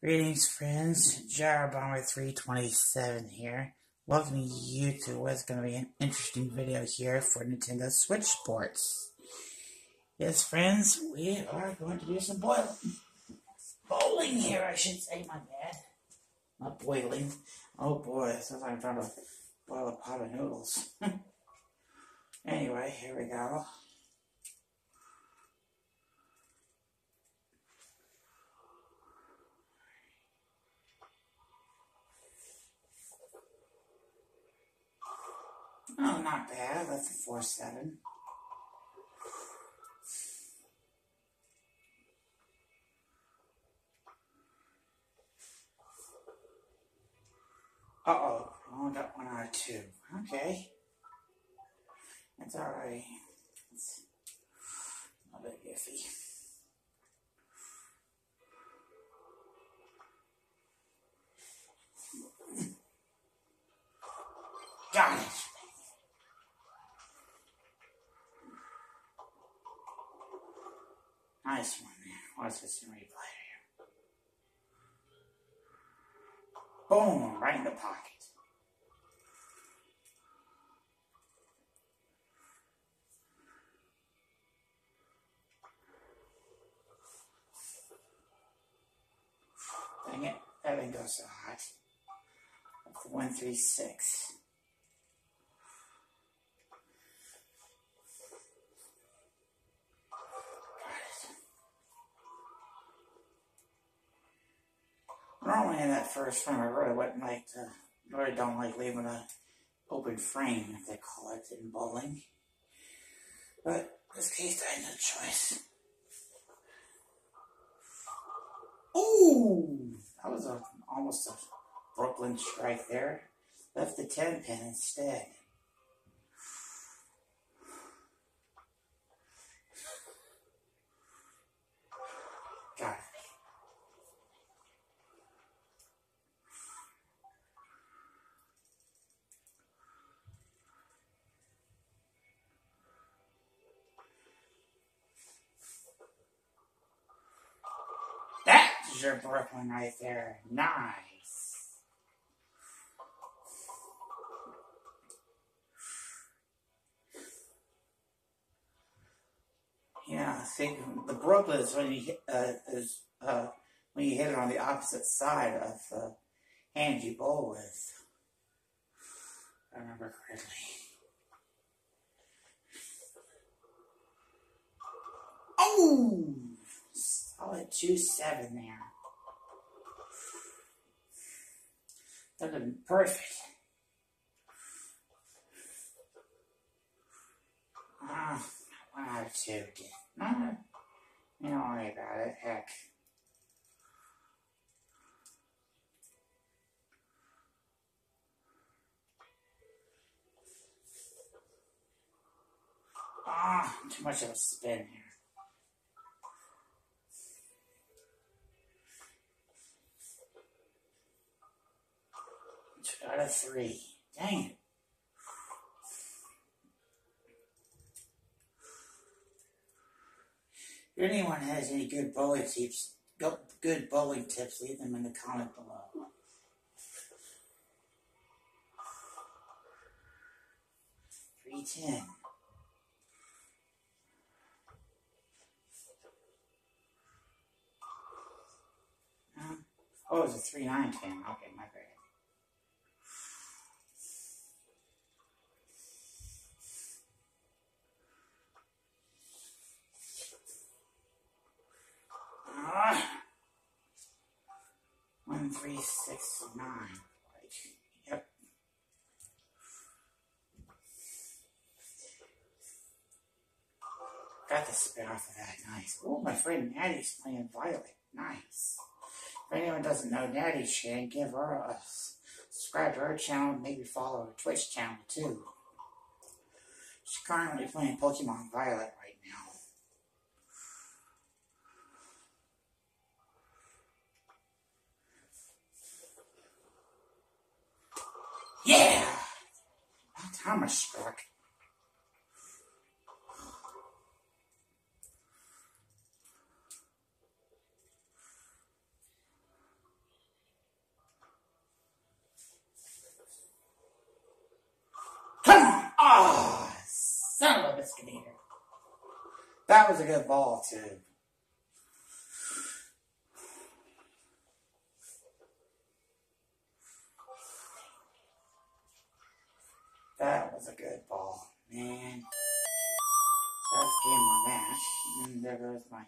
Greetings, friends. Gyro Bomber 327 here. Welcome you to what's going to be an interesting video here for Nintendo Switch Sports. Yes, friends, we are going to do some boiling. Bowling here, I should say, my bad. Not boiling. Oh boy, it sounds like I'm trying to boil a pot of noodles. anyway, here we go. Oh, not bad. That's a 4 7. Uh oh, only got one out of two. Okay. That's alright. It's a bit iffy. Got it. Nice one, man. Watch this in replay here. Boom! Right in the pocket. Dang it. That didn't go so hot. 136. Normally in that first frame, I really wouldn't like to, really don't like leaving an open frame, if they call it in bowling. But in this case, I had no choice. Ooh! That was a, almost a Brooklyn strike there. Left the 10 pin instead. Your Brooklyn right there. Nice. Yeah, see, the Brooklyn is when you hit, uh, is uh, when you hit it on the opposite side of the hand you bowl with. I remember correctly. Oh, two seven there. Been perfect. Ah, one out of two. No, you don't worry about it. Heck. Ah, too much of a spin here. Two out of three. Dang it. If anyone has any good bowling tips, good bowling tips, leave them in the comment below. Three ten. Hmm? Oh, it was a three nine ten. Okay, my bad. Ah. One, three, six, nine. Yep. Got the spin off of that. Nice. Oh, my friend Natty's playing Violet. Nice. If anyone doesn't know Natty Shan, give her a subscribe to her channel, maybe follow her Twitch channel too. She's currently playing Pokemon Violet Yeah! That hammer struck. Oh, son of a biscuit eater. That was a good ball, too. That was a good ball, man. That's game on that. And there goes my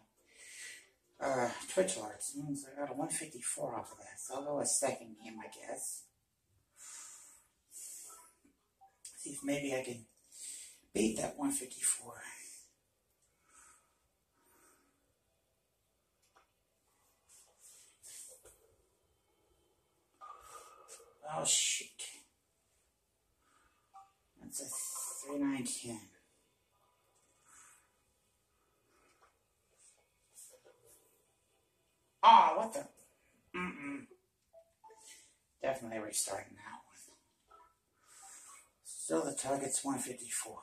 uh, Twitch alerts. Means I got a 154 off of that. So I'll go a second game, I guess. See if maybe I can beat that 154. Oh, shoot. That's a 3910. Oh, what the? Mm-mm. Definitely restarting that one. Still the target's 154.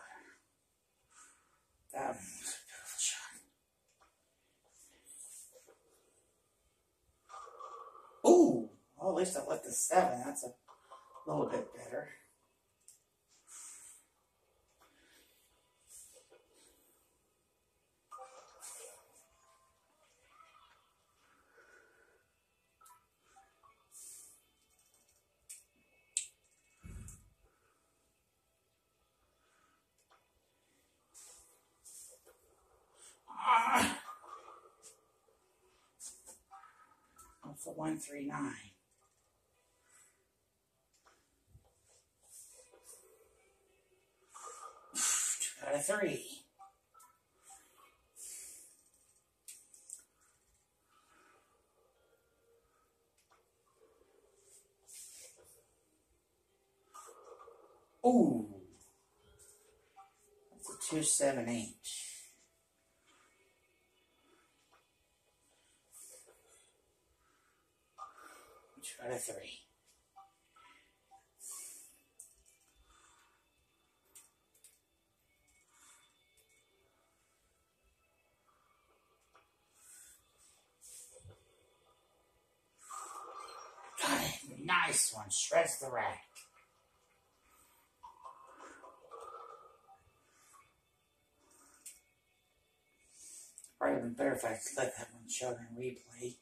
That was a beautiful shot. Ooh! Well, at least I left the seven. That's a little bit better. 139. Two out of three. Ooh. That's a 278. Two three. Got it. Nice one. Shreds the rack. Probably been better if I let that one show in replay.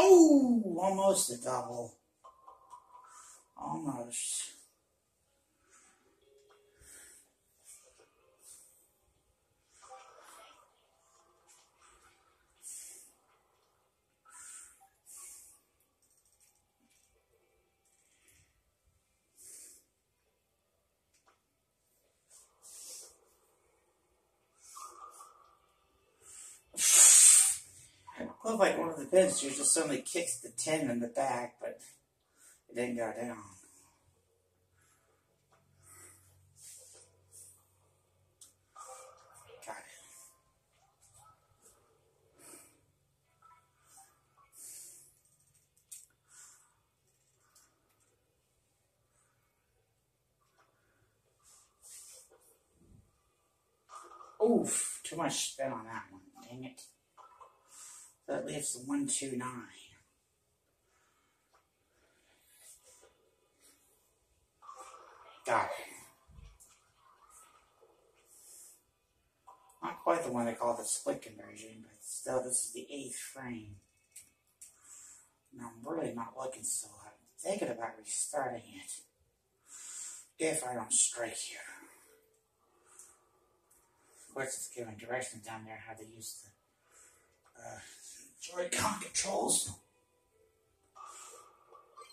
Oh, almost a double. Almost. Looked like one of the pitchers just suddenly kicks the tin in the back, but it didn't go down. Got it. Oof, too much spin on that one. Dang it. That leaves the 129. Got it. Not quite the one they call the split conversion, but still, this is the eighth frame. And I'm really not looking so hot. I'm thinking about restarting it. If I don't strike here. Of course, it's giving directions down there how to use the uh, Joy-Con controls.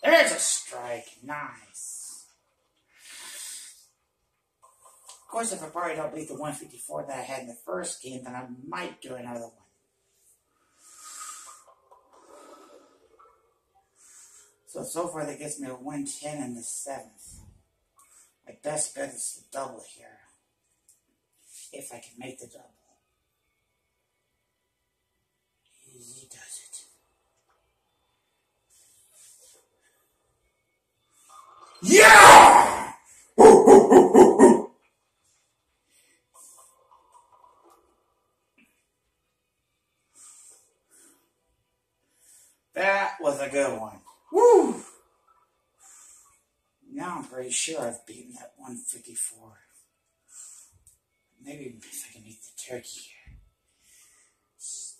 There's a strike. Nice. Of course, if I probably don't beat the 154 that I had in the first game, then I might do another one. So, so far that gets me a 110 in the seventh. My best bet is to double here. If I can make the double. Easy does it. Yeah! that was a good one. Woo! Now I'm pretty sure I've beaten that 154. Maybe if I can eat the turkey.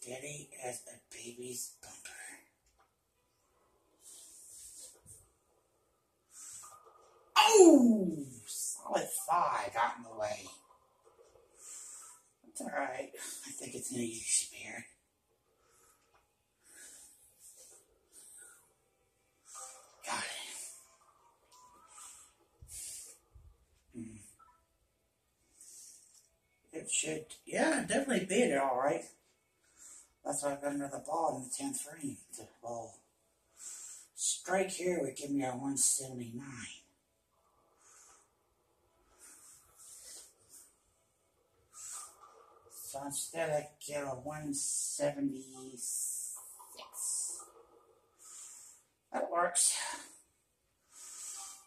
Steady as a baby's bumper. Oh! Solid five got in the way. That's alright. I think it's an easy spare. Got it. Hmm. It should, yeah, definitely beat it alright. That's why I've got another ball in the 10th frame to ball. Strike here would give me a 179. So instead I get a 176. That works.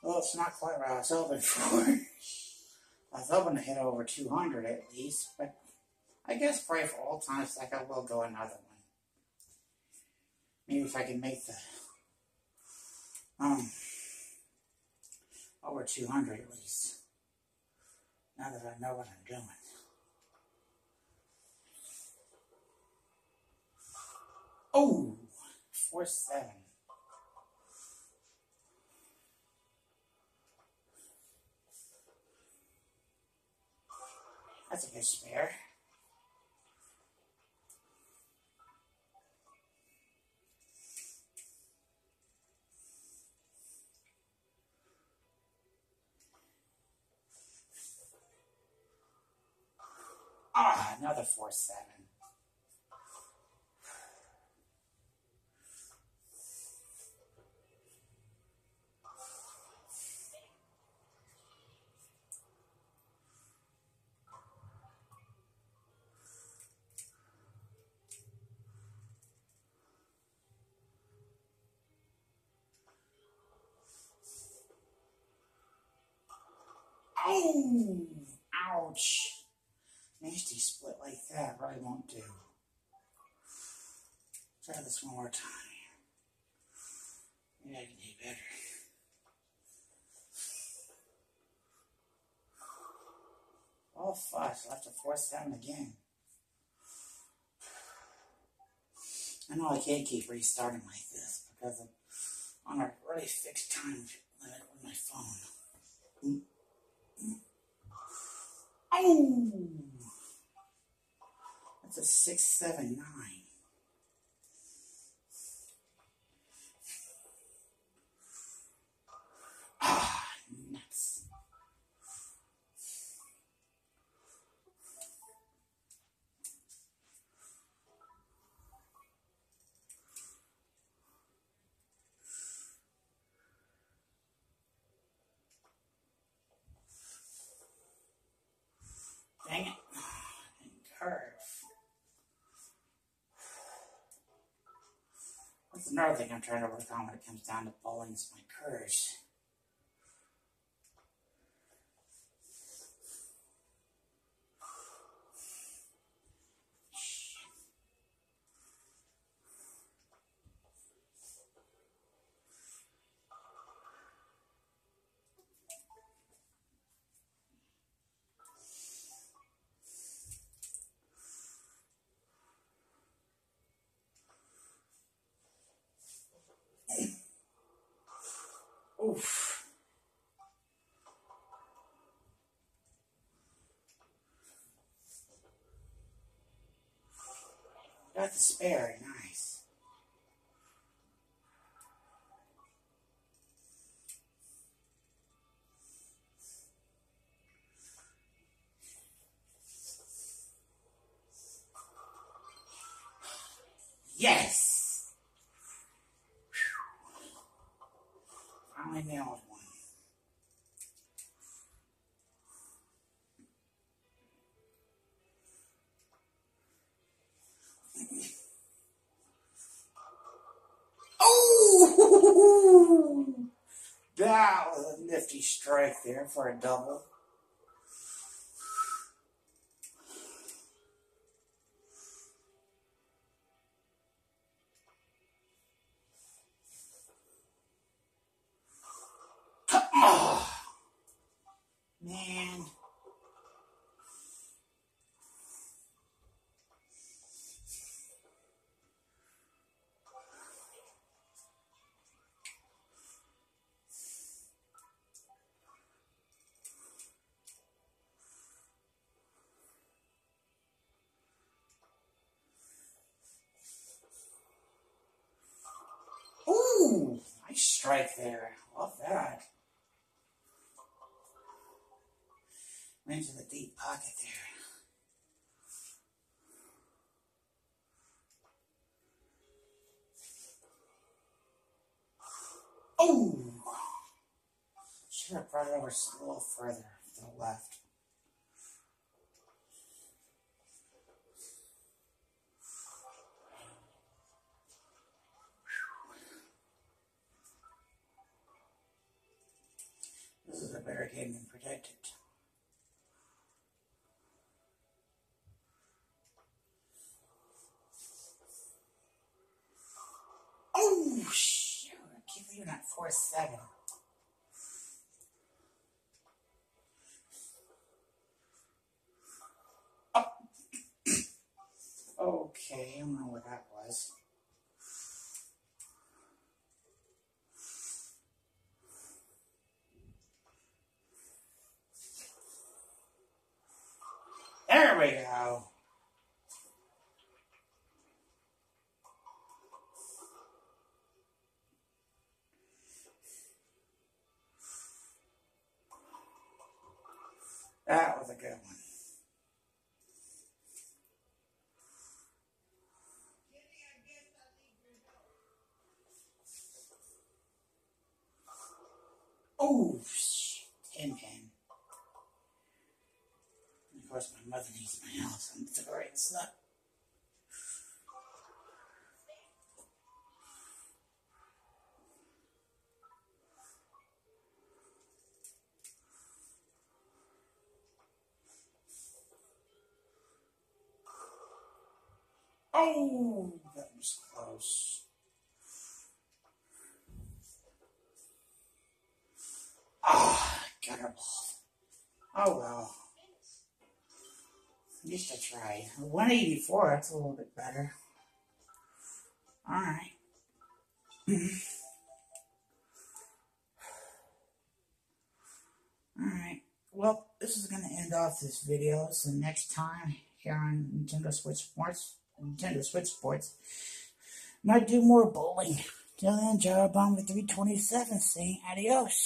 Well, it's not quite what I was hoping for. I was hoping to hit over 200 at least, but I guess pray for all times like I will go another one. Maybe if I can make the um over 200 at least. Now that I know what I'm doing. Oh, four seven. That's a good spare. Another four seven. Oh, ouch. Nasty split like that really won't do. Try this one more time. Maybe I can do better. Oh, fuck. I'll have to force down again. I know I can't keep restarting like this because I'm on a really fixed time limit with my phone. Oh! That's a six, seven, nine. Ah, nuts. Dang it. And curve. That's another thing I'm trying to work on when it comes down to bowling is my curves. Oof. The spare, nice. That was a nifty strike there for a double. Strike there. Love that. Went into the deep pocket there. Oh! Should have brought it over a little further to the left. This is a better game than. Oh, shoot. I keep you that 4 7. Oh. okay, I don't know what that was. There we go. That was a good one. Oh, ten pin. Of course, my mother needs my house. I'm sorry, it's not. Oh, that was close. Ah, oh, got her ball. Oh well. Least I tried. 184, that's a little bit better. Alright. Alright. Well, this is going to end off this video. So next time here on Nintendo Switch Sports, Nintendo Switch Sports, might do more bowling. Till then, Bomber 327 saying adios.